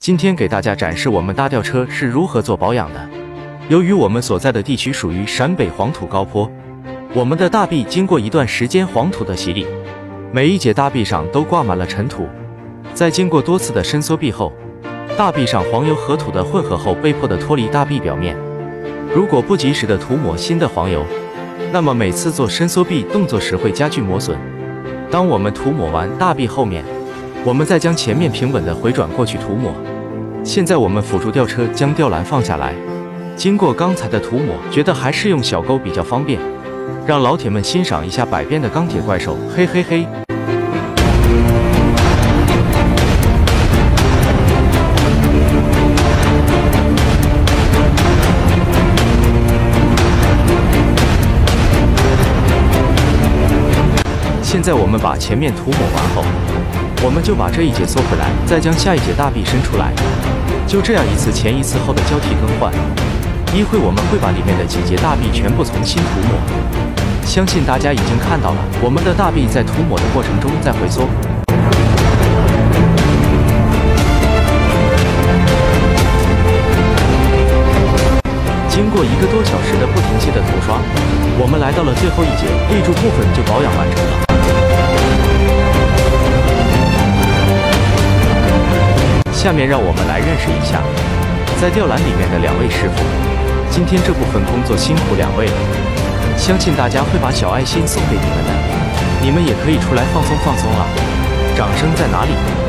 今天给大家展示我们大吊车是如何做保养的。由于我们所在的地区属于陕北黄土高坡，我们的大臂经过一段时间黄土的洗礼，每一节大臂上都挂满了尘土。在经过多次的伸缩臂后，大臂上黄油和土的混合后，被迫的脱离大臂表面。如果不及时的涂抹新的黄油，那么每次做伸缩臂动作时会加剧磨损。当我们涂抹完大臂后面，我们再将前面平稳的回转过去涂抹。现在我们辅助吊车将吊篮放下来，经过刚才的涂抹，觉得还是用小钩比较方便。让老铁们欣赏一下百变的钢铁怪兽，嘿嘿嘿。现在我们把前面涂抹完后，我们就把这一节缩回来，再将下一节大臂伸出来，就这样一次前一次后的交替更换。一会我们会把里面的几节大臂全部重新涂抹。相信大家已经看到了，我们的大臂在涂抹的过程中在回缩。经过一个多小时的不停歇的涂刷，我们来到了最后一节立柱部分，就保养完成了。下面让我们来认识一下在吊篮里面的两位师傅。今天这部分工作辛苦两位了，相信大家会把小爱心送给你们的。你们也可以出来放松放松了。掌声在哪里？